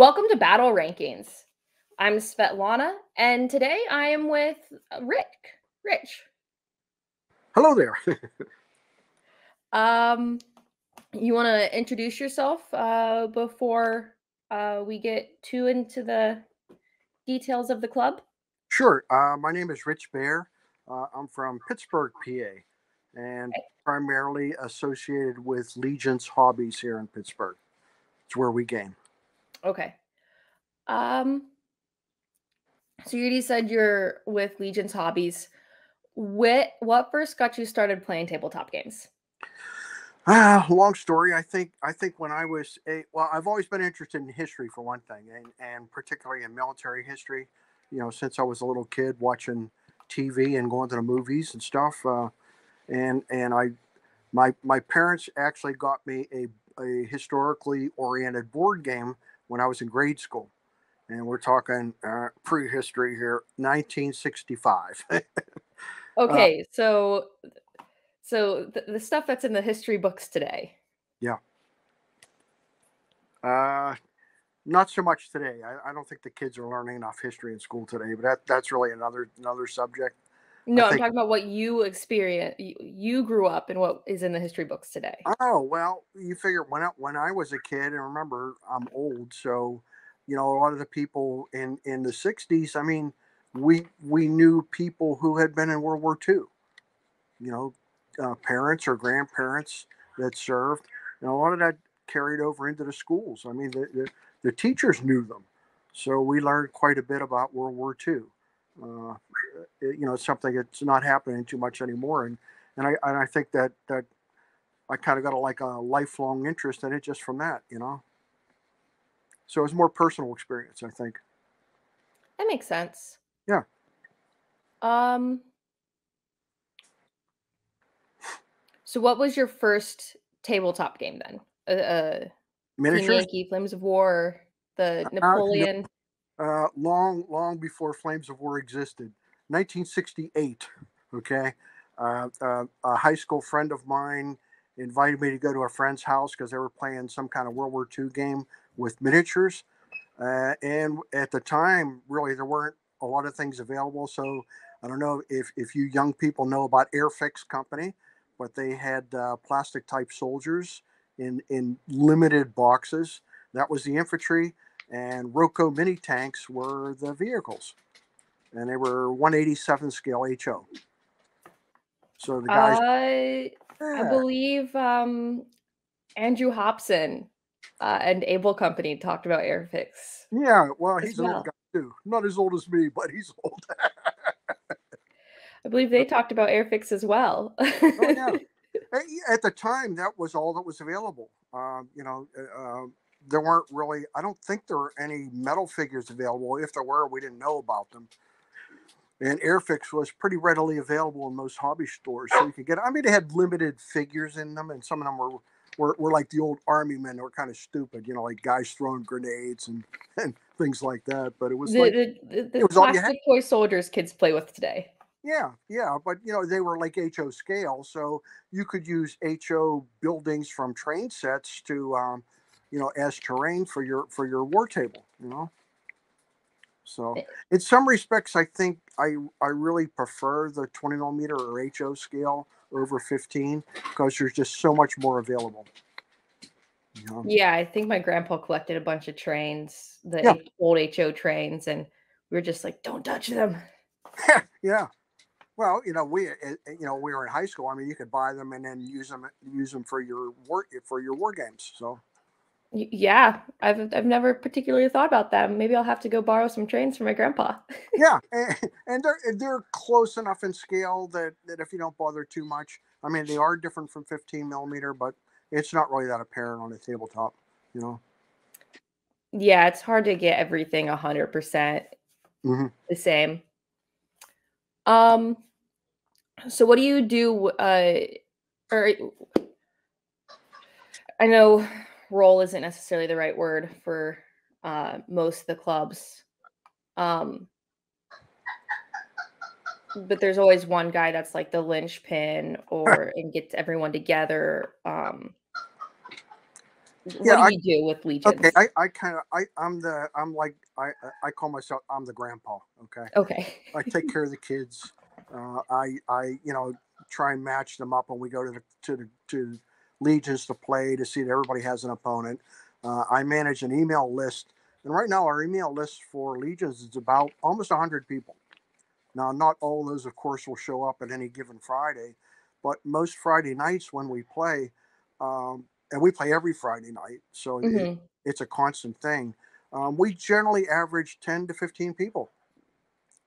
Welcome to Battle Rankings. I'm Svetlana, and today I am with Rick. Rich. Hello there. um, you want to introduce yourself uh, before uh, we get too into the details of the club? Sure. Uh, my name is Rich Bear. Uh, I'm from Pittsburgh, PA, and okay. primarily associated with Legion's Hobbies here in Pittsburgh. It's where we game. Okay. Um. So you already said you're with Legion's Hobbies. What what first got you started playing tabletop games? Ah, long story. I think I think when I was a well, I've always been interested in history for one thing, and and particularly in military history. You know, since I was a little kid watching TV and going to the movies and stuff. Uh, and and I, my my parents actually got me a a historically oriented board game when I was in grade school, and we're talking uh, prehistory here, 1965. Uh, okay, uh, so so the, the stuff that's in the history books today. Yeah. Uh, not so much today. I, I, don't think the kids are learning enough history in school today, but that that's really another another subject. No, I'm talking about what you experience. You, you, grew up and what is in the history books today. Oh well, you figure when I, when I was a kid, and remember I'm old, so you know a lot of the people in in the '60s. I mean, we we knew people who had been in World War II. You know, uh, parents or grandparents that served. And a lot of that carried over into the schools. I mean, the, the, the teachers knew them. So we learned quite a bit about World War II. Uh, you know, it's something that's not happening too much anymore. And, and I, and I think that, that I kind of got a, like a lifelong interest in it just from that, you know? So it was more personal experience, I think. That makes sense. Yeah. Um, So, what was your first tabletop game then? Uh, uh Miniature Yankee, Flames of War, the Napoleon. Uh, uh, long, long before Flames of War existed, 1968. Okay, uh, uh, a high school friend of mine invited me to go to a friend's house because they were playing some kind of World War II game with miniatures. Uh, and at the time, really, there weren't a lot of things available. So I don't know if, if you young people know about Airfix Company but they had uh, plastic type soldiers in, in limited boxes. That was the infantry, and Roco mini tanks were the vehicles. And they were 187 scale HO. So the guys. Uh, yeah. I believe um, Andrew Hobson uh, and Able Company talked about Airfix. Yeah, well, he's well. an old guy too. Not as old as me, but he's old. I believe they talked about Airfix as well. oh, yeah. At the time, that was all that was available. Um, you know, uh, um, there weren't really, I don't think there were any metal figures available. If there were, we didn't know about them. And Airfix was pretty readily available in most hobby stores. So you could get, I mean, they had limited figures in them, and some of them were were, were like the old army men that were kind of stupid, you know, like guys throwing grenades and, and things like that. But it was the, like the, the, the it was plastic toy soldiers kids play with today. Yeah, yeah, but you know they were like HO scale, so you could use HO buildings from train sets to, um, you know, as terrain for your for your war table. You know, so eh in some respects, I think I I really prefer the 20 millimeter or HO scale over 15 because there's just so much more available. You know? Yeah, I think my grandpa collected a bunch of trains, the yeah. old HO trains, and we were just like, "Don't touch them." yeah, well, you know, we eh, eh, you know we were in high school. I mean, you could buy them and then use them use them for your war for your war games. So. Yeah, I've I've never particularly thought about that. Maybe I'll have to go borrow some trains from my grandpa. yeah, and, and they're they're close enough in scale that, that if you don't bother too much, I mean, they are different from 15 millimeter, but it's not really that apparent on a tabletop, you know. Yeah, it's hard to get everything a hundred percent mm-hmm. the same. Um, so what do you do? Uh, or I know role isn't necessarily the right word for uh, most of the clubs. Um, but there's always one guy that's like the linchpin or and gets everyone together. Um, what yeah, do I, you do with Legions? Okay, I, I kind of I I'm the I'm like I I call myself I'm the grandpa. Okay. Okay. I take care of the kids. Uh, I I you know try and match them up when we go to the to the to legions to play to see that everybody has an opponent. Uh, I manage an email list, and right now our email list for legions is about almost 100 people. Now, not all those, of course, will show up at any given Friday, but most Friday nights when we play, um, and we play every Friday night, so mm-hmm. it, it's a constant thing. Um, we generally average 10 to 15 people,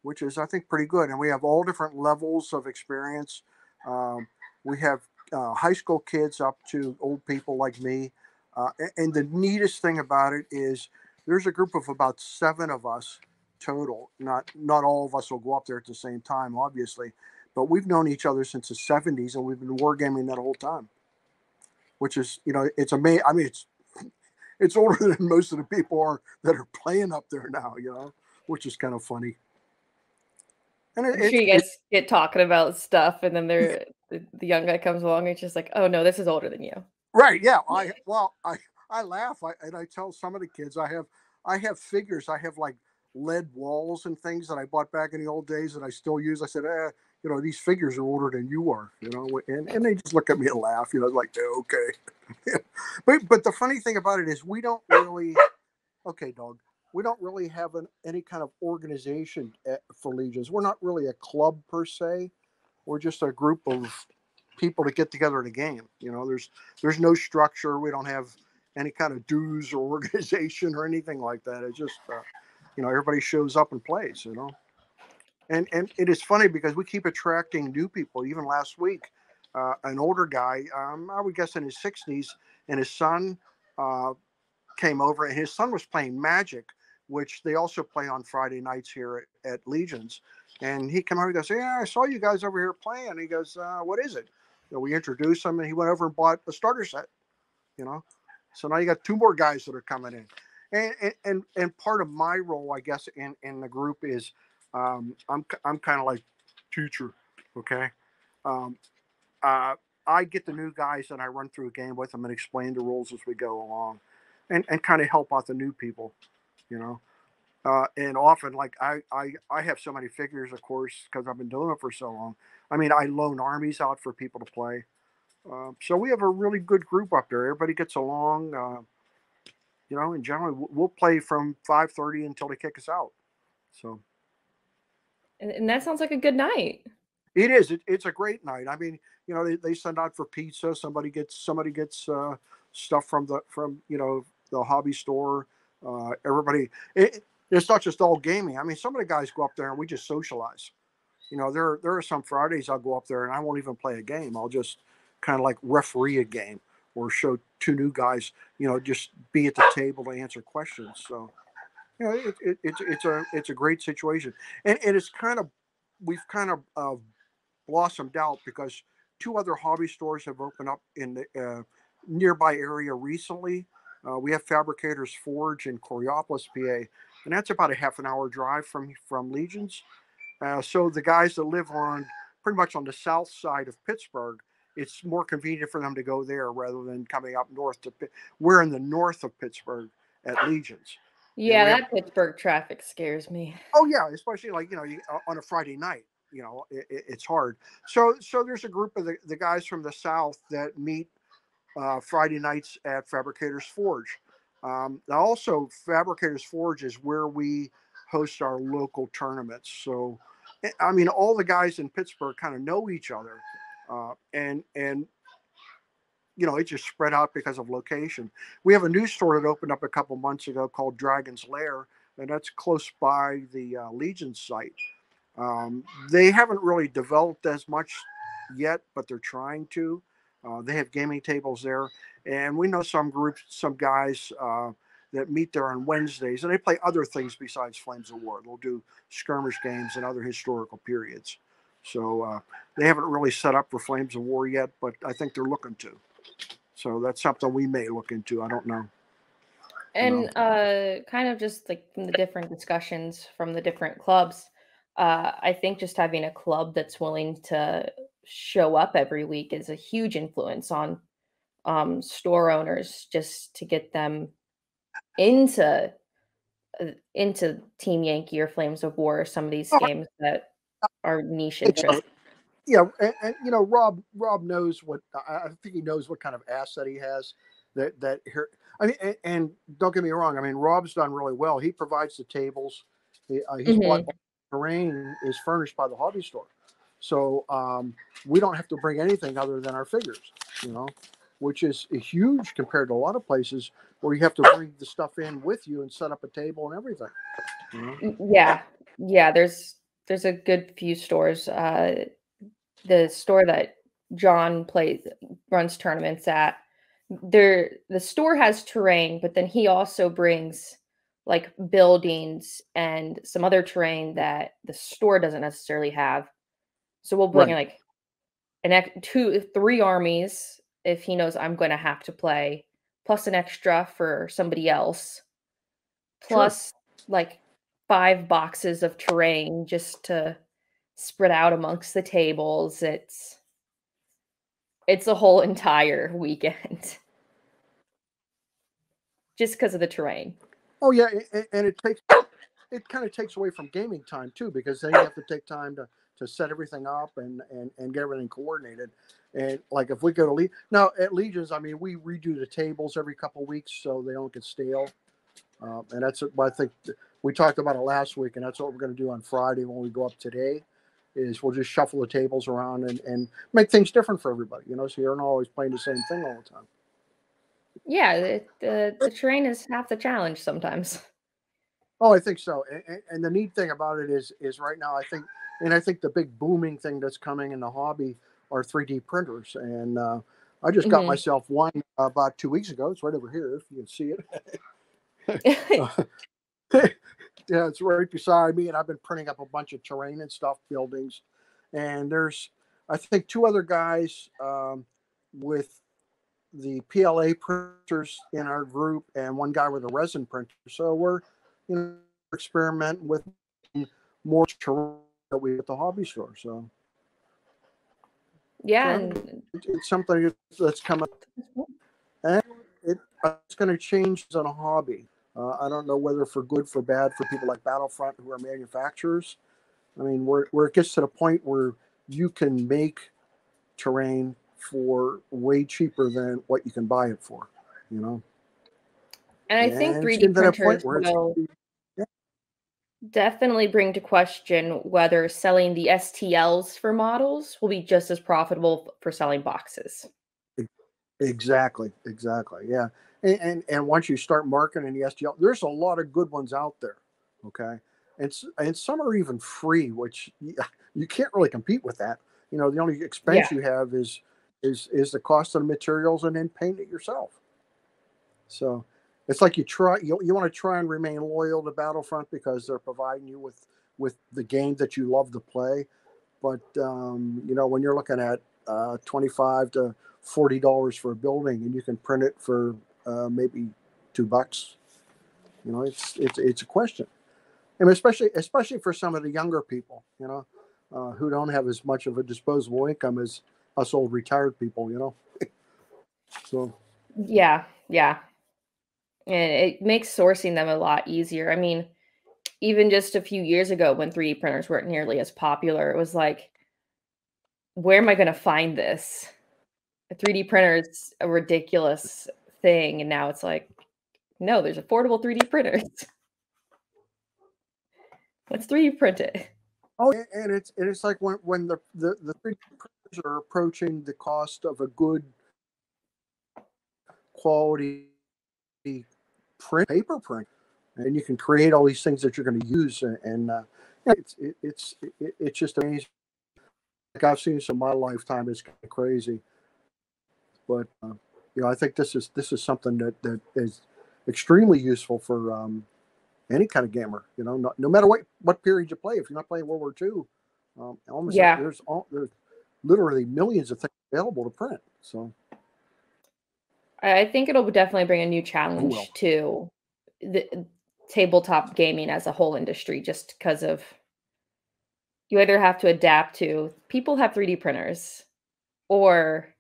which is, I think, pretty good. And we have all different levels of experience. Um, we have uh, high school kids up to old people like me. Uh, and the neatest thing about it is there's a group of about seven of us total. Not not all of us will go up there at the same time, obviously, but we've known each other since the 70s, and we've been wargaming that whole time. Which is, you know, it's amazing. I mean, it's it's older than most of the people are that are playing up there now. You know, which is kind of funny. And it, I'm sure you guys get talking about stuff, and then they're the, the young guy comes along and it's just like, oh no, this is older than you. Right? Yeah. I well, I I laugh. I, and I tell some of the kids I have I have figures. I have like lead walls and things that I bought back in the old days that I still use. I said, eh, you know, these figures are older than you are, you know, and, and they just look at me and laugh, you know, like, okay. but, but the funny thing about it is we don't really, okay, dog, we don't really have an, any kind of organization at, for Legions. We're not really a club per se. We're just a group of people to get together in a game. You know, there's, there's no structure. We don't have any kind of dues or organization or anything like that. It's just, uh, you know everybody shows up and plays you know and and it is funny because we keep attracting new people even last week uh, an older guy um, i would guess in his 60s and his son uh, came over and his son was playing magic which they also play on friday nights here at, at legions. And he came over and goes yeah i saw you guys over here playing. He goes uh, what is it? So we introduced him and he went over and bought a starter set you know? So now you got two more guys that are coming in. And and and part of my role, I guess, in in the group is um, I'm I'm kind of like teacher, okay. Um, uh, I get the new guys and I run through a game with them and explain the rules as we go along, and and kind of help out the new people, you know. Uh, and often, like I, I, I have so many figures, of course, because I've been doing it for so long. I mean, I loan armies out for people to play. Uh, so we have a really good group up there. Everybody gets along. Uh, you know, and generally we'll play from 5:30 until they kick us out. So, and, that sounds like a good night. It is. It, it's a great night. I mean, you know, they, they send out for pizza. Somebody gets somebody gets uh, stuff from the from you know the hobby store. Uh, everybody. It, it's not just all gaming. I mean, some of the guys go up there and we just socialize. You know, there there are some Fridays I'll go up there and I won't even play a game. I'll just kind of like referee a game or show two new guys, you know, just be at the table to answer questions. So, you know, it, it, it's it's a it's a great situation, and, and it's kind of we've kind of uh, blossomed out because two other hobby stores have opened up in the uh, nearby area recently. Uh, we have Fabricators Forge in Coraopolis, PA, and that's about a half an hour drive from from Legions. Uh, so the guys that live on pretty much on the south side of Pittsburgh it's more convenient for them to go there rather than coming up north to. We're in the north of Pittsburgh at Legions. Yeah, that have, Pittsburgh traffic scares me. Oh yeah, especially like you know on a Friday night. You know, it, it's hard. So so there's a group of the, the guys from the south that meet uh, Friday nights at Fabricators Forge. Um, also, Fabricators Forge is where we host our local tournaments. So, eh, I mean, all the guys in Pittsburgh kind of know each other uh, and and you know it just spread out because of location. We have a new store that opened up a couple months ago called Dragon's Lair, and that's close by the uh, Legion site. Um, they haven't really developed as much yet, but they're trying to. Uh, they have gaming tables there, and we know some groups, some guys uh, that meet there on Wednesdays, and they play other things besides Flames of War. They'll do skirmish games and other historical periods. So uh, they haven't really set up for Flames of War yet, but I think they're looking to. So that's something we may look into. I don't know. And no. uh, kind of just like from the different discussions from the different clubs, uh, I think just having a club that's willing to show up every week is a huge influence on um, store owners just to get them into uh, into Team Yankee or Flames of War, some of these games that are niche interest. Yeah, and, and, you know, Rob Rob knows what I think he knows what kind of asset he has. That that here, I mean, and, and don't get me wrong. I mean, Rob's done really well. He provides the tables. He, uh, he's mm-hmm. terrain is furnished by the hobby store, so um, we don't have to bring anything other than our figures. You know, which is huge compared to a lot of places where you have to bring the stuff in with you and set up a table and everything. You know? Mm, yeah, yeah. There's there's a good few stores. Uh, the store that John plays runs tournaments at. There, the store has terrain, but then he also brings like buildings and some other terrain that the store doesn't necessarily have. So we'll bring right. like an two, three armies if he knows I'm going to have to play, plus an extra for somebody else, plus sure. like five boxes of terrain just to spread out amongst the tables. It's it's a whole entire weekend just because of the terrain. Oh yeah, and it takes it kind of takes away from gaming time too because then you have to take time to to set everything up and and and get everything coordinated. And like if we go to Le- now at Legions, I mean we redo the tables every couple weeks so they don't get stale. Uh, and that's what I think we talked about it last week, and that's what we're going to do on Friday when we go up today. Is we'll just shuffle the tables around and, and make things different for everybody, you know, so you're not always playing the same thing all the time. Yeah, it, the the terrain is half the challenge sometimes. Oh, I think so. And, and, the neat thing about it is, is right now I think, and I think the big booming thing that's coming in the hobby are 3D printers. And uh, I just got mm-hmm. myself one about two weeks ago. It's right over here if you can see it. yeah, it's right beside me, and I've been printing up a bunch of terrain and stuff, buildings. And there's, I think, two other guys um, with the PLA printers in our group, and one guy with a resin printer. So we're, you know, experimenting with more terrain that we at the hobby store. So yeah, so it's something that's coming, and it, it's going to change on a hobby. Uh, I don't know whether for good, for bad, for people like Battlefront who are manufacturers. I mean, where where it gets to the point where you can make terrain for way cheaper than what you can buy it for, you know. And I and think 3D printers will definitely bring to question whether selling the STLs for models will be just as profitable for selling boxes. Exactly, exactly. Yeah. And, and, and once you start marketing the STL, there's a lot of good ones out there. Okay. And, and some are even free, which you, can't really compete with that. You know, the only expense yeah. you have is is is the cost of the materials and then paint it yourself. So it's like you try you, you want to try and remain loyal to Battlefront because they're providing you with with the game that you love to play. But um, you know when you're looking at uh, twenty five to forty dollars for a building and you can print it for uh, maybe two bucks, you know it's it's it's a question, and especially especially for some of the younger people, you know, uh, who don't have as much of a disposable income as us old retired people, you know. so yeah, yeah and it makes sourcing them a lot easier. I mean, even just a few years ago when 3D printers weren't nearly as popular, it was like, where am I going to find this? A 3D printer is a ridiculous thing. And now it's like, no, there's affordable 3D printers. Let's 3D print it. Oh, and it's and it's like when when the the, the 3D printers are approaching the cost of a good quality print paper print and you can create all these things that you're going to use and, uh, it's it, it's it, it's just amazing. Like i've seen some in my lifetime it's kind of crazy. But uh, you know i think this is this is something that that is extremely useful for um, any kind of gamer you know no, no matter what what period you play if you're not playing world war ii um, almost yeah. there's all, there's literally millions of things available to print so I think it'll definitely bring a new challenge to the tabletop gaming as a whole industry, just because of you either have to adapt to people have 3D printers or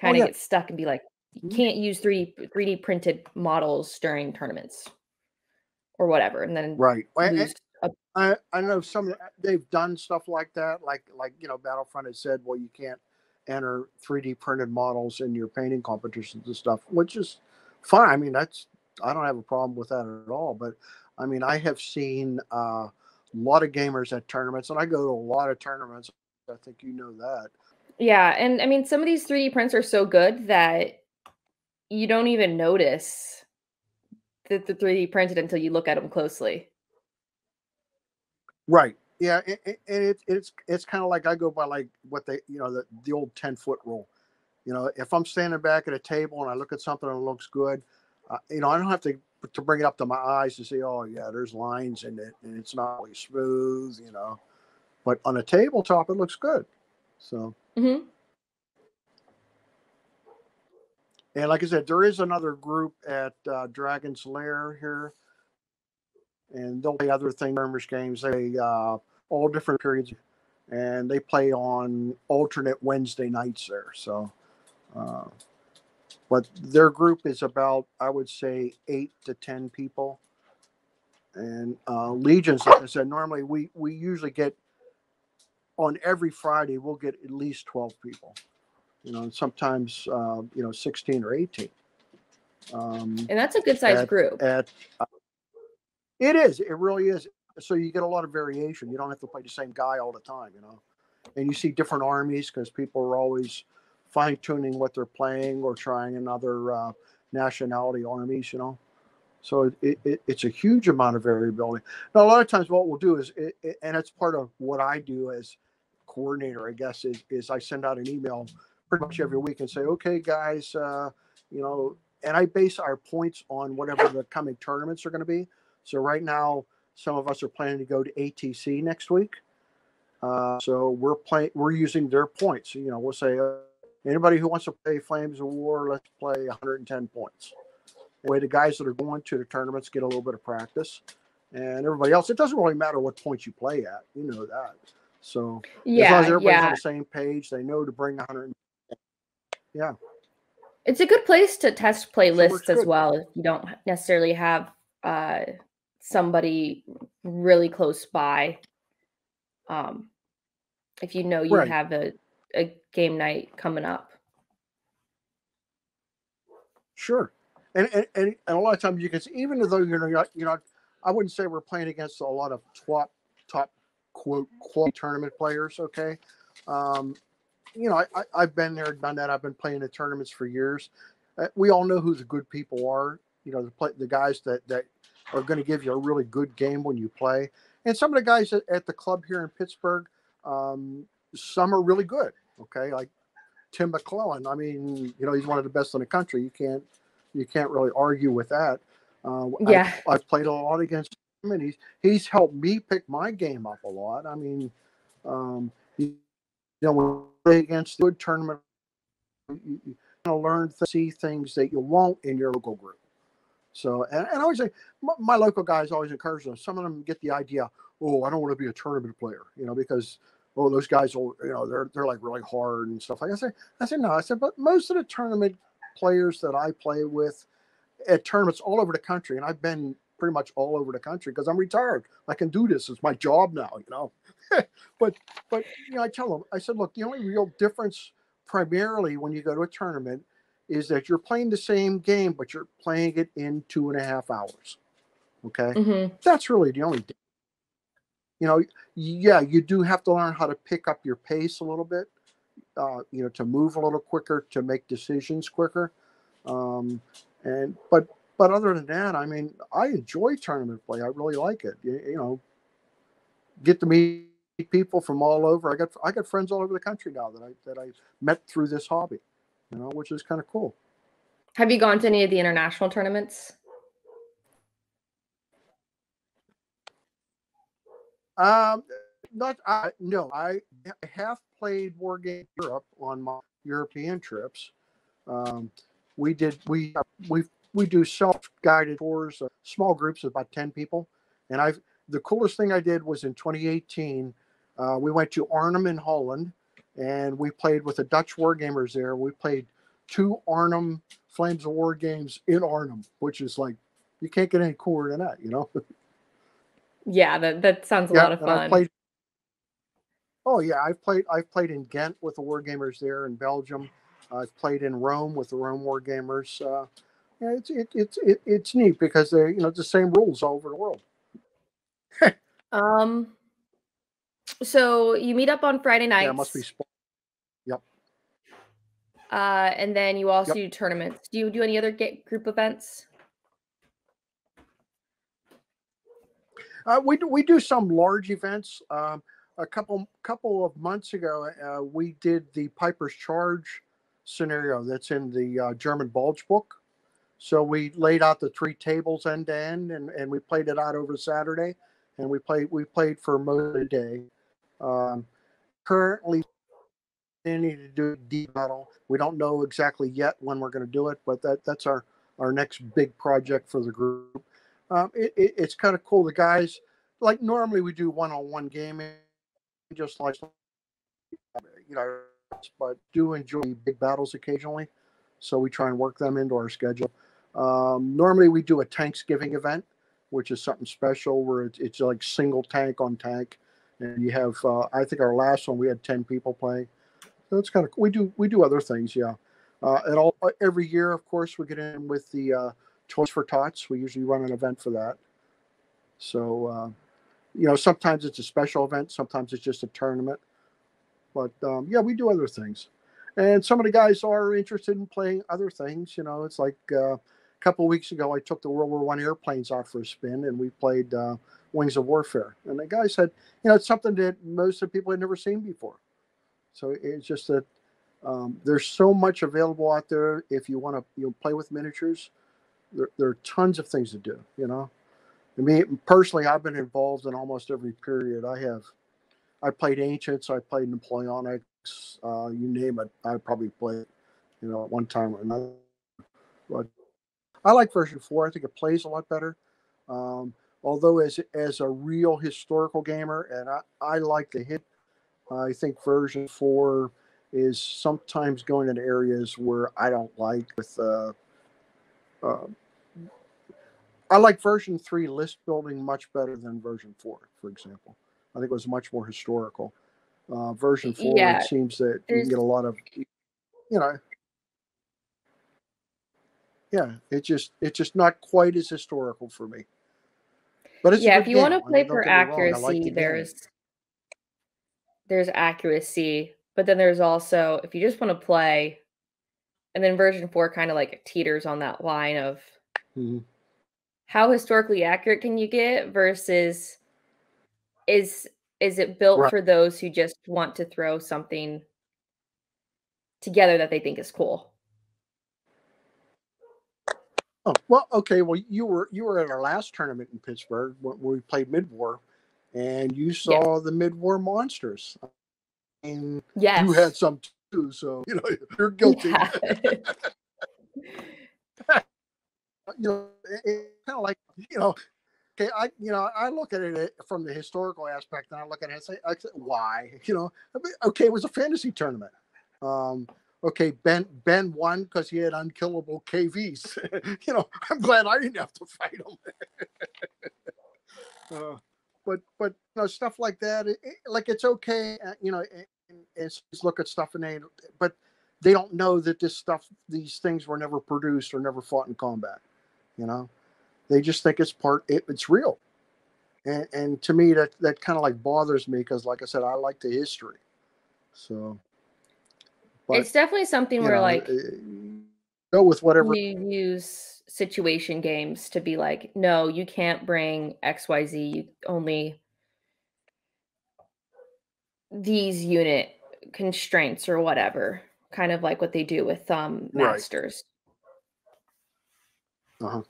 kind of oh, yeah. get stuck and be like, you mm-hmm. can't use 3D 3D printed models during tournaments or whatever, and then Right. I, lose a I, I know some they've done stuff like that, like like you know Battlefront has said, well, you can't enter 3D printed models in your painting competitions and stuff, which is fine. I mean, that's I don't have a problem with that at all. But I mean, I have seen uh, a lot of gamers at tournaments, and I go to a lot of tournaments. I think you know that. Yeah, and I mean some of these 3D prints are so good that you don't even notice that the 3D printed until you look at them closely. Right. Yeah, it, it, and it, it's it's kind of like I go by like what they you know the the old ten foot rule. You know, if I'm standing back at a table and I look at something that looks good, uh, you know, I don't have to to bring it up to my eyes to see, oh yeah, there's lines in it and it's not really smooth, you know. But on a tabletop, it looks good. So, Mm-hmm. and like I said, there is another group at uh, Dragon's Lair here, and they'll play other thing members games. They uh, all different periods, and they play on alternate Wednesday nights there. So, uh, but their group is about I would say eight to ten people, and uh, Legions, like I said, normally we we usually get on every Friday we'll get at least twelve people, you know, and sometimes uh, you know sixteen or eighteen. Um, And that's a good sized group. at uh, it is it really is so you get a lot of variation. You don't have to play the same guy all the time you know? And you see different armies because people are always fine tuning what they're playing or trying another uh, nationality armies you know? So it, it, it's a huge amount of variability. Now a lot of times what we'll do is it, and it's part of what i do as coordinator i guess is, is i send out an email pretty much every week and say okay guys uh, you know and I base our points on whatever the coming tournaments are going to be. So right now, some of us are planning to go to ATC next week. Uh, so we're playing, we're using their points. You know, we'll say uh, anybody who wants to play Flames of War, let's play 110 points. The way the guys that are going to the tournaments get a little bit of practice, and everybody else, it doesn't really matter what points you play at. You know that. So as long Yeah, as everybody's on yeah. the same page, they know to bring 100. Yeah. It's a good place to test playlists So it works lists as well if you don't necessarily have uh, somebody really close by. Um, if you know you Right. have a, a game night coming up. Sure, and and, and, a lot of times you can see, even though you're not, you're not, I wouldn't say we're playing against a lot of top top quote quality tournament players. Okay, um, you know, I, I I've been there, done that. I've been playing the tournaments for years. Uh, we all know who the good people are. You know, the play, the guys that that are going to give you a really good game when you play. And some of the guys at, at the club here in Pittsburgh, um, some are really good. Okay, like Tim McClellan. I mean, you know, he's one of the best in the country. You can't you can't really argue with that. Uh, Yeah. I've played a lot against him, and he's he's helped me pick my game up a lot. I mean, um, you, know, when you play against a good tournament, you, you learn to see things that you won't in your local group. So, and, and I always say, my, my local guys always encourage them. Some of them get the idea, oh, I don't want to be a tournament player, you know, because oh, those guys will, you know, they're they're like really hard and stuff. Like I say, I said no. I said, but most of the tournament players that I play with at tournaments all over the country, and I've been pretty much all over the country because I'm retired. I can do this. It's my job now, you know. but but you know, I tell them, I said, look, the only real difference primarily when you go to a tournament is that you're playing the same game, but you're playing it in two and a half hours. Okay? Hmm that's really the only you know yeah you do have to learn how to pick up your pace a little bit uh, you know to move a little quicker to make decisions quicker um, and but but other than that i mean i enjoy tournament play. I really like it. You, you know get to meet people from all over. I got i got friends all over the country now that i that i met through this hobby you know which is kind of cool Have you gone to any of the international tournaments? Um, not I no, I have played War Game Europe on my European trips. Um, we did we we we do self guided tours, uh, small groups of about ten people, and I've the coolest thing I did was in 2018. Uh, we went to Arnhem in Holland, and we played with the Dutch wargamers there. We played two Arnhem Flames of War games in Arnhem, which is like you can't get any cooler than that, you know. Yeah, that that sounds a yeah, lot of fun. Played, oh yeah, I've played I've played in Ghent with the War Gamers there in Belgium. I've played in Rome with the Rome War Gamers. Uh, yeah, it's it, it's it, it's neat because they're you know the same rules all over the world. um. So you meet up on Friday nights. Yeah, must be. Uh, and then you also yep. do tournaments. Do you do any other get group events? Uh, we do, we do some large events. Um, a couple couple of months ago, uh, we did the Peiper's Charge scenario that's in the uh, German Bulge book. So we laid out the three tables end to end, and, and we played it out over Saturday, and we played we played for most of the day. Um, currently, need to do deep battle. We don't know exactly yet when we're going to do it, but that that's our our next big project for the group um, it, it, it's kind of cool. The guys, like normally we do one-on-one gaming, just like you know, but do enjoy big battles occasionally. So we try and work them into our schedule. Um, normally we do a Thanksgiving event, which is something special where it's, it's like single tank on tank, and you have. Uh, I think our last one we had ten people playing. It's kind of we do we do other things, yeah. Uh, and all every year, of course, we get in with the uh, Toys for Tots. We usually run an event for that. So, uh, you know, sometimes it's a special event, sometimes it's just a tournament. But um, yeah, we do other things. And some of the guys are interested in playing other things. You know, it's like uh, a couple weeks ago, I took the World War One airplanes out for a spin, and we played uh, Wings of Warfare. And the guy said, you know, it's something that most of the people had never seen before. So it's just that um, there's so much available out there if you want to you know, play with miniatures there, there are tons of things to do, you know. I mean, personally, I've been involved in almost every period. I have, I played Ancients, I played Napoleonics, uh, you name it. I probably played, you know, at one time or another. But I like version four. I think it plays a lot better. Um, although as as a real historical gamer, and I, I like the hit, I think version four is sometimes going into areas where I don't like with uh, uh, I like version three list building much better than version four, for example. I think it was much more historical. Uh, version four, yeah, it seems that you can get a lot of, you know, yeah, it's just it's just not quite as historical for me. But yeah, if you game. want to play for accuracy, like there's there's accuracy, but then there's also if you just want to play, and then version four kind of like teeters on that line of mm-hmm. how historically accurate can you get versus is is it built right. for those who just want to throw something together that they think is cool? Oh well okay well you were you were at our last tournament in pittsburgh when we played mid-war and you saw the mid-war monsters and yes. you had some too so you know you're guilty yeah. you know, kind of like you know, okay, I you know I look at it from the historical aspect, and I look at it and say, I say why? You know, okay, it was a fantasy tournament. Um, okay, Ben Ben won because he had unkillable KVs. you know, I'm glad I didn't have to fight him. uh, but but you know stuff like that, it, it, like it's okay. Uh, you know, it's look at stuff and they, but they don't know that this stuff, these things were never produced or never fought in combat. You know, they just think it's part. It, it's real, and, and to me that that kind of like bothers me because, like I said, I like the history. So, but, it's definitely something where know, like eh, go with whatever you use situation games to be like, no, you can't bring X Y Z. You only these unit constraints or whatever kind of like what they do with um masters uh-huh.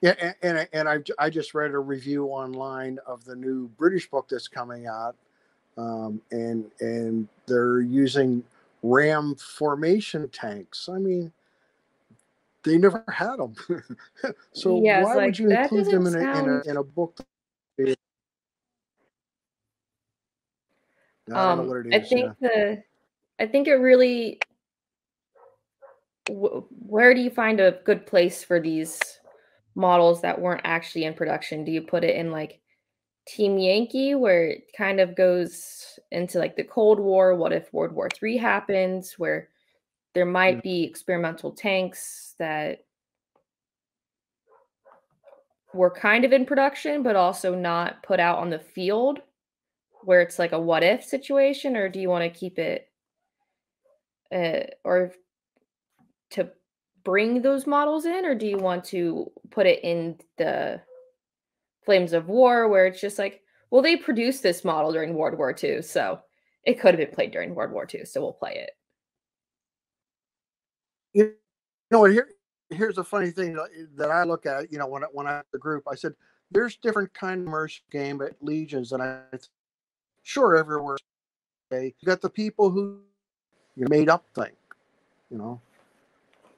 Yeah, and, and and I I just read a review online of the new British book that's coming out, um, and and they're using RAM formation tanks. I mean, they never had them, so yeah, why like, would you include them in, sound... a, in a in a book? I um, I think yeah. the I think it really wh- where do you find a good place for these models that weren't actually in production? Do you put it in like Team Yankee, where it kind of goes into like the Cold War? What if World War Three happens, where there might Yeah. be experimental tanks that were kind of in production, but also not put out on the field, where it's like a what if situation, or do you want to keep it, uh, or to bring those models in, or do you want to put it in the Flames of War, where it's just like, well, they produced this model during World War II, so it could have been played during World War II, so we'll play it. You know, what? here here's a funny thing that- eh, that I look at. You know, when when I the group, I said there's different kind of game at Legions, and I sure everywhere. Okay, you got the people who you made up thing, you know,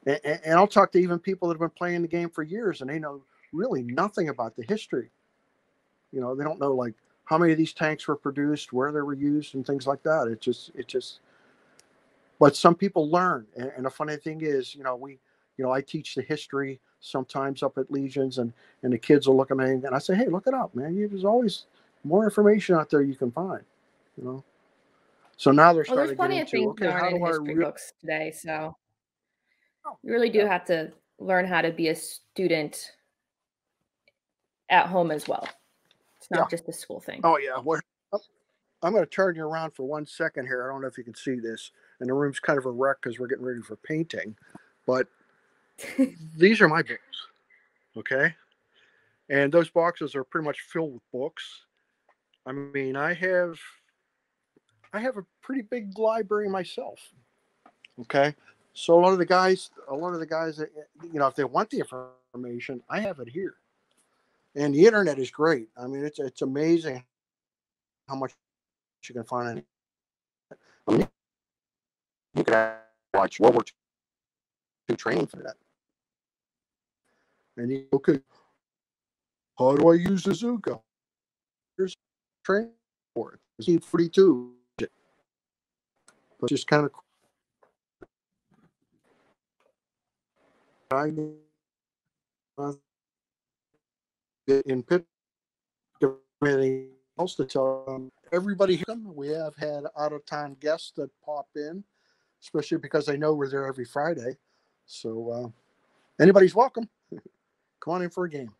and, and I'll talk to even people that have been playing the game for years, and they know really nothing about the history. You know, they don't know like how many of these tanks were produced, where they were used, and things like that. It just, it just. But some people learn, and, and the funny thing is, you know, we, you know, I teach the history sometimes up at Legions, and and the kids will look at me and I say, hey, look it up, man. There's always more information out there you can find, you know. So now they're Well, there's starting to get plenty of into things okay, aren't in history re- books today, so Oh, you really do yeah. have to learn how to be a student at home as well. It's not Yeah. just a school thing. Oh yeah. Well, oh, I'm going to turn you around for one second here. I don't know if you can see this, and the room's kind of a wreck because we're getting ready for painting. But these are my books, okay? And those boxes are pretty much filled with books. I mean, I have, I have a pretty big library myself. Okay, so a lot of the guys, a lot of the guys that you know, if they want the information, I have it here. And the internet is great. I mean, it's it's amazing how much you can find. In I mean, you can watch World War II training for that. And you okay, how do I use the Zuko? Here's training for it. See 42. But just kind of I in Pitt anything else to tell them. Everybody here, we have had out of town guests that pop in, especially because they know we're there every Friday. So uh, anybody's welcome. Come on in for a game.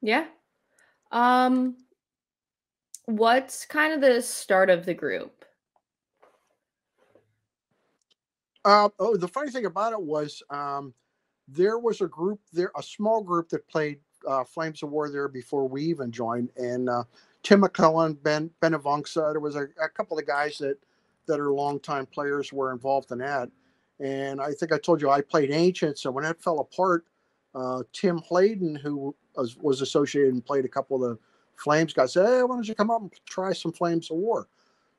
Yeah. Um what's kind of the start of the group? Uh, oh, the funny thing about it was um, there was a group there, a small group that played uh, Flames of War there before we even joined, and uh, Tim McClellan, Ben Benavonxa, there was a, a couple of guys that that are longtime players were involved in that. And I think I told you I played Ancients, and when that fell apart, uh, Tim Hayden, who was, was associated and played a couple of the Flames guys, said, "Hey, why don't you come up and try some Flames of War?"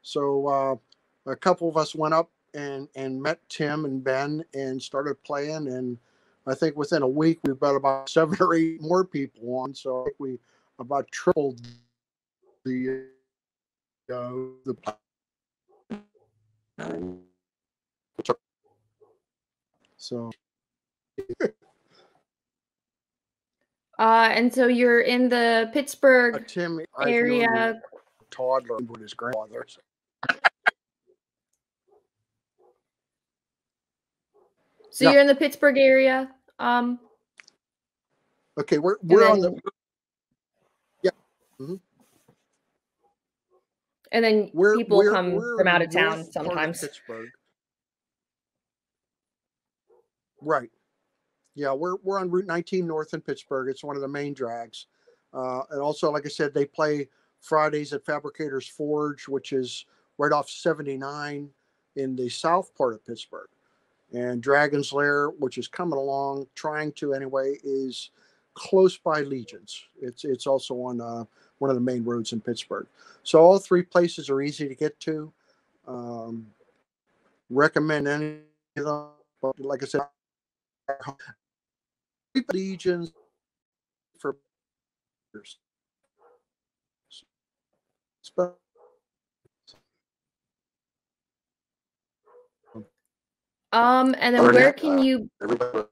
So uh, a couple of us went up and and met Tim and Ben and started playing. And I think within a week we've got about seven or eight more people on. So we about tripled the uh, the. So Uh and so you're in the uh, Pittsburgh Tim, area. toddler with his grandfather. So Yeah. you're in the Pittsburgh area. Um Okay, we're we're on then the and then we're people we're, come we're from out of town part of sometimes. Pittsburgh. Right. Yeah, we're we're on Route 19 north in Pittsburgh. It's one of the main drags. Uh, and also, like I said, they play Fridays at Fabricators Forge, which is right off 79 in the south part of Pittsburgh. And Dragon's Lair, which is coming along, trying to anyway, is close by Legions. It's it's also on uh, one of the main roads in Pittsburgh. So all three places are easy to get to. Um, recommend any of them, but like I said, Legions for years. Spe- Um, and then where can uh, you? Everybody,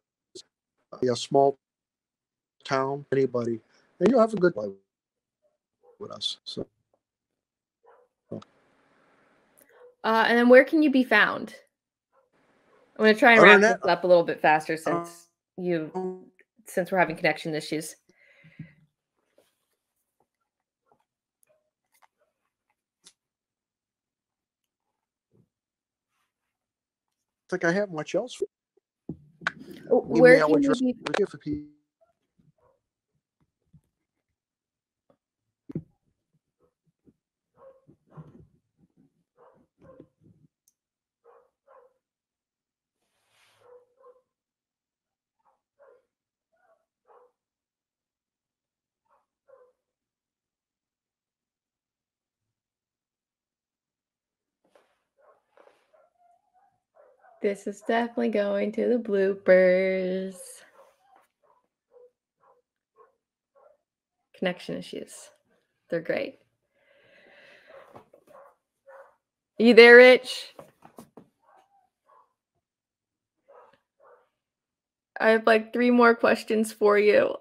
a small town, anybody, and you'll have a good life with us. So Uh, and then where can you be found? I'm gonna try and wrap Internet. this up a little bit faster Uh, since you I since we're having connection issues. think I have much else. Oh, Where Email can you be? for people. This is definitely going to the bloopers. Connection issues. They're great. you there, Rich? I have like three more questions for you.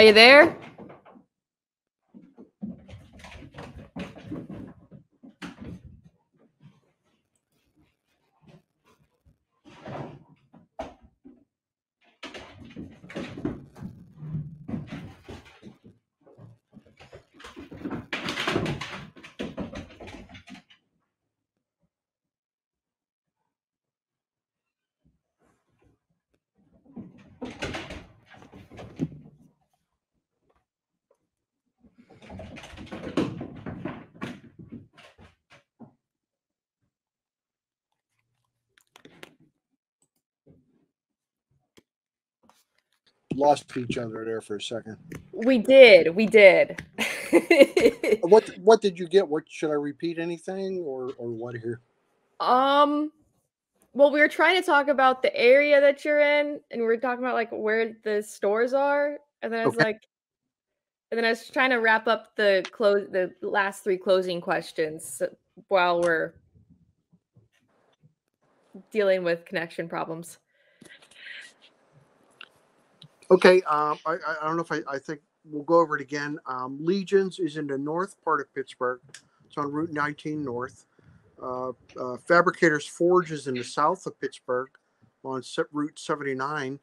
Are you there? Lost each other there for a second. We did. We did. What what did you get? What should I repeat anything or or what here? um well, we were trying to talk about the area that you're in and we were talking about like where the stores are and then I was Okay. like and then I was trying to wrap up the close the last three closing questions while we're dealing with connection problems. Okay, um, I, I don't know if I, I think we'll go over it again. Um, Legions is in the north part of Pittsburgh. It's on Route 19 North. Uh, uh, Fabricators Forge is in the south of Pittsburgh on Route 79.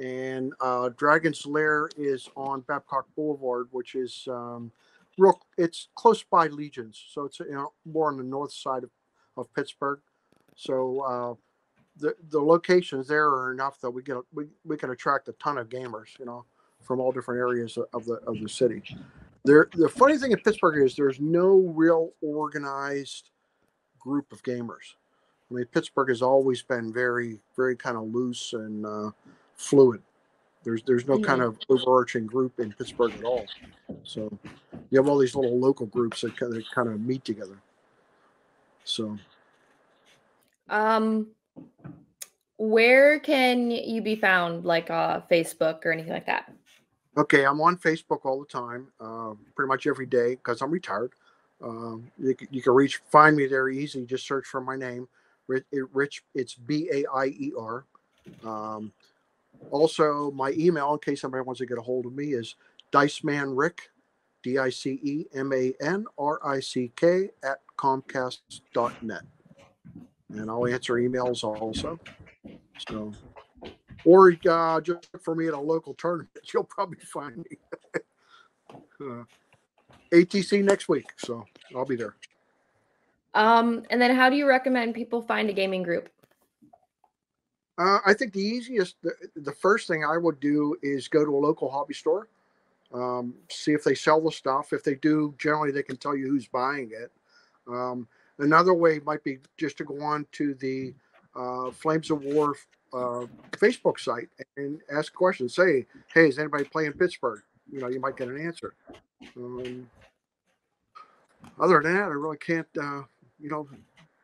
And uh, Dragon's Lair is on Babcock Boulevard, which is um, real. It's close by Legions, so it's you know more on the north side of, of Pittsburgh. So uh, the the locations there are enough that we get we, we can attract a ton of gamers, you know, from all different areas of the of the city. There, the funny thing in Pittsburgh is there's no real organized group of gamers. I mean, Pittsburgh has always been very, very kind of loose and uh, fluid. There's there's no kind of overarching group in Pittsburgh at all. So you have all these little local groups that kind of, kind of meet together. So Um where can you be found like uh Facebook or anything like that? Okay, I'm on Facebook all the time, uh, pretty much every day because I'm retired. Um, you, can- you can reach, find me there easy. Just search for my name, Rich. Rich it's B A I E R. Um, also, my email, in case somebody wants to get a hold of me, is Diceman Rick, D I C E M A N R I C K at Comcast.net. And I'll answer emails also. So, or uh, just for me at a local tournament. You'll probably find me. uh, ATC next week, so I'll be there. Um and then how do you recommend people find a gaming group? Uh, I think the easiest, the, the first thing I would do is go to a local hobby store, um, see if they sell the stuff. If they do, generally they can tell you who's buying it. Um, another way might be just to go on to the uh, Flames of War uh, Facebook site and ask questions. Say, hey, is anybody playing Pittsburgh? You know, you might get an answer. Um, other than that, I really can't. Uh, you know,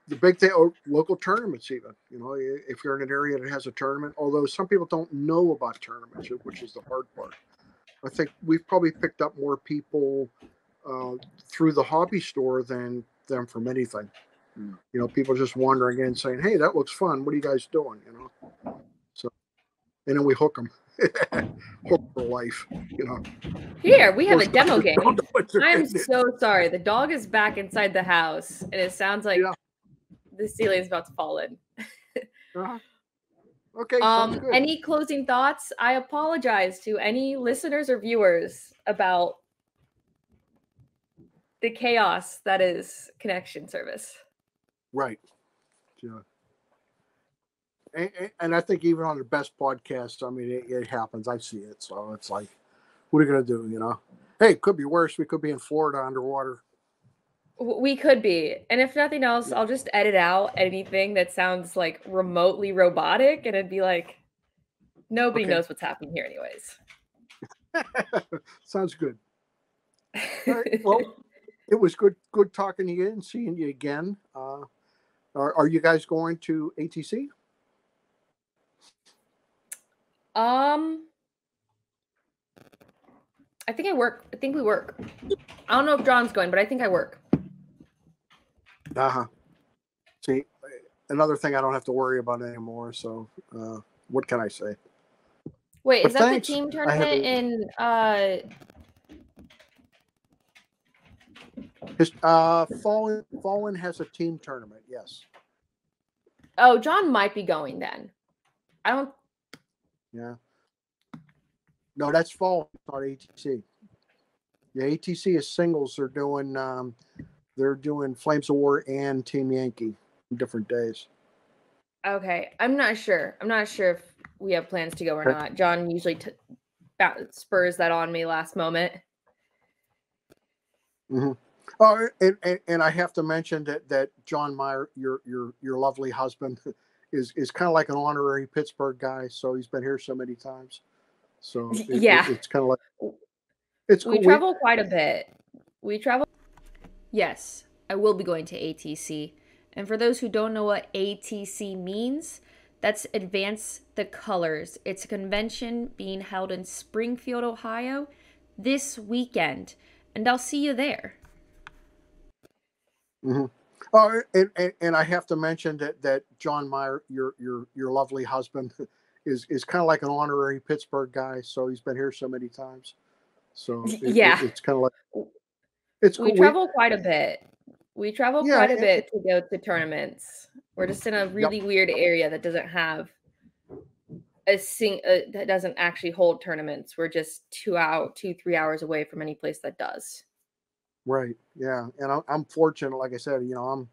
the big thing, or local tournaments, even. You know, if you're in an area that has a tournament, although some people don't know about tournaments, which is the hard part. I think we've probably picked up more people uh, through the hobby store than them from anything. Mm. You know, people just wandering in saying, "Hey, that looks fun. What are you guys doing?" You know, so and then we hook them. hook for life, you know. Here we have a demo game. I am so sorry. The dog is back inside the house, and it sounds like yeah. the ceiling is about to fall in. uh-huh. Okay. Um, any closing thoughts? I apologize to any listeners or viewers about the chaos that is connection service. Right. Yeah. And, and I think even on the best podcast, I mean, it, it happens. I see it. So it's like, what are you going to do? You know, hey, it could be worse. We could be in Florida underwater. We could be. And if nothing else. I'll just edit out anything that sounds like remotely robotic and it'd be like, nobody okay. knows what's happening here, anyways. Sounds good. Right, well, it was good good talking to you and seeing you again. Uh, are, are you guys going to ATC? Um, I think I work. I think we work. I don't know if John's going, but I think I work. Uh huh. See, another thing I don't have to worry about anymore. So, uh, what can I say? Wait, but is that thanks. the team tournament in uh His uh, Fall In Fallen has a team tournament. Yes. Oh, John might be going then. I don't. Yeah. No, that's Fall In, not ATC. Yeah, ATC is singles. They're doing um, they're doing Flames of War and Team Yankee different days. Okay, I'm not sure. I'm not sure if we have plans to go or not. John usually t- spurs that on me last moment. Mm-hmm. Oh, and, and, and, I have to mention that that John Meyer, your your your lovely husband, is is kind of like an honorary Pittsburgh guy. So he's been here so many times. So it, yeah, it, it's kind of like it's. We cool. travel we, quite a bit. We travel. Yes, I will be going to ATC. And for those who don't know what ATC means, that's Advance the Colors. It's a convention being held in Springfield, Ohio this weekend. And I'll see you there. Mm-hmm. Oh, and, and, and I have to mention that that John Meyer, your your your lovely husband, is is kind of like an honorary Pittsburgh guy. So he's been here so many times. So it, yeah, it, it's kind of like it's. We cool. travel we, quite a bit. We travel yeah, quite a bit to go to tournaments. We're just in a really yep. weird area that doesn't have a sing uh, that doesn't actually hold tournaments. We're just two out two three hours away from any place that does. Right. Yeah. And I'm, fortunate, like I said, you know, I'm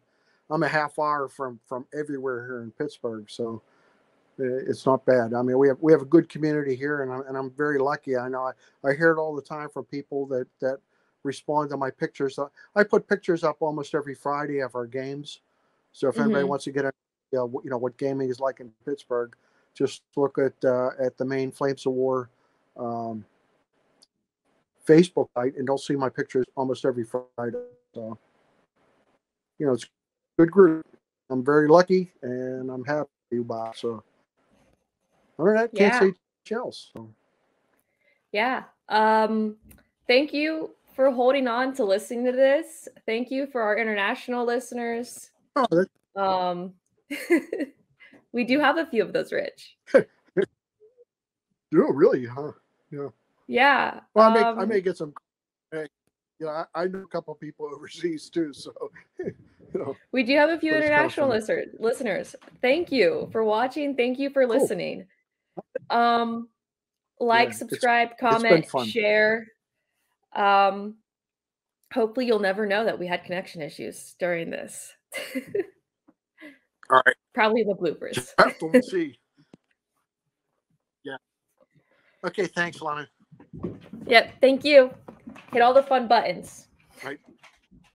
I'm a half hour from from everywhere here in Pittsburgh, so it's not bad. I mean, we have we have a good community here, and I'm and I'm very lucky. I know I, I hear it all the time from people that that respond to my pictures. I put pictures up almost every Friday of our games. So if mm-hmm. anybody wants to get a you know, you know what gaming is like in Pittsburgh, just look at uh, at the main Flames of War um, Facebook site, and they'll see my pictures almost every Friday. So, you know, it's a good group. I'm very lucky, and I'm happy about. So, other than that, can't yeah. say much else. So. Yeah. Um, thank you for holding on to listening to this. Thank you for our international listeners. Oh, um, we do have a few of those, Rich. oh, really? Huh? Yeah. Yeah. Well, I may um, I may get some. Hey, you know, I, I know a couple of people overseas too, so you know. We do have a few international listeners. Listeners, thank you for watching. Thank you for listening. Cool. Um, like, yeah, subscribe, it's, comment, it's share. Um, hopefully, you'll never know that we had connection issues during this. All right. Probably the bloopers. we'll see. Yeah. Okay. Thanks, Lana. Yep. Thank you. Hit all the fun buttons. Right.